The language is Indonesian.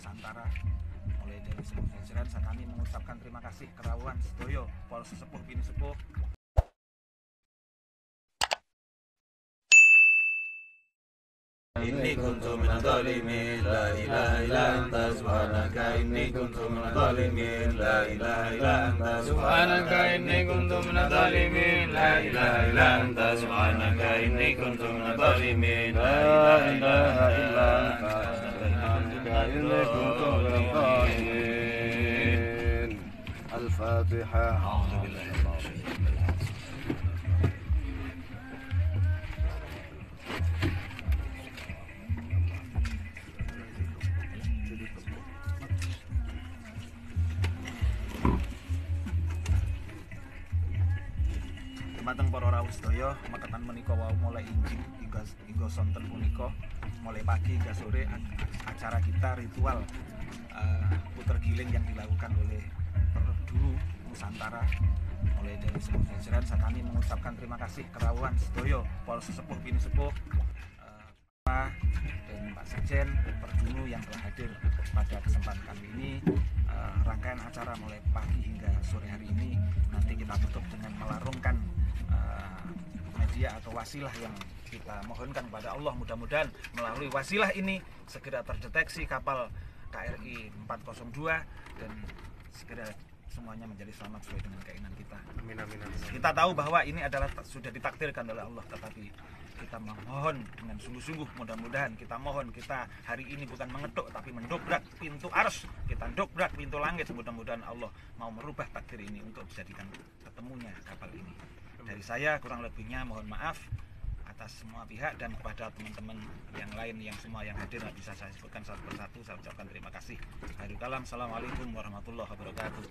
Nusantara mulai dari sebelum jajaran saya kami mengucapkan terima kasih kerawuan sedoyo pol sesepuh bini sepuh إني كنت من الظالمين لا إله إلا أنت سبحانك إني كنت من الظالمين لا إله إلا أنت سبحانك إني كنت من الظالمين لا إله إلا أنت سبحانك إني كنت من الظالمين لا إله إلا أنت إنكم قولا طاغين الفاتحة. أعوذ بالله من الشيطان Dumateng para rawuh sedaya maketan menika wau mulai injing hingga hingga sonten punika. Mulai pagi hingga sore acara kita ritual eh, puter giling yang dilakukan oleh Perdu Nusantara mulai dari sebelum jajaran saya kami mengucapkan terima kasih kerawuan sedaya pol sesepuh bini sepuh Pak dan Pak Sekjen Perdunu yang telah hadir pada kesempatan kali ini. Eh, rangkaian acara mulai pagi hingga sore hari ini. Nanti kita tutup dengan melarungkan media atau wasilah yang kita mohonkan kepada Allah. Mudah-mudahan melalui wasilah ini segera terdeteksi kapal KRI 402 dan segera semuanya menjadi selamat sesuai dengan keinginan kita. Amin amin amin Kita tahu bahwa ini adalah sudah ditakdirkan oleh Allah, tetapi kita memohon dengan sungguh-sungguh. Mudah-mudahan kita mohon kita hari ini bukan mengetuk tapi mendobrak pintu ars kita dobrak pintu langit. Mudah-mudahan Allah mau merubah takdir ini untuk dijadikan ketemunya kapal ini dari saya kurang lebihnya mohon maaf atas semua pihak dan kepada teman-teman yang lain yang semua yang hadir. Nggak bisa saya sebutkan satu persatu saya ucapkan terima kasih. Kalam, assalamualaikum warahmatullahi wabarakatuh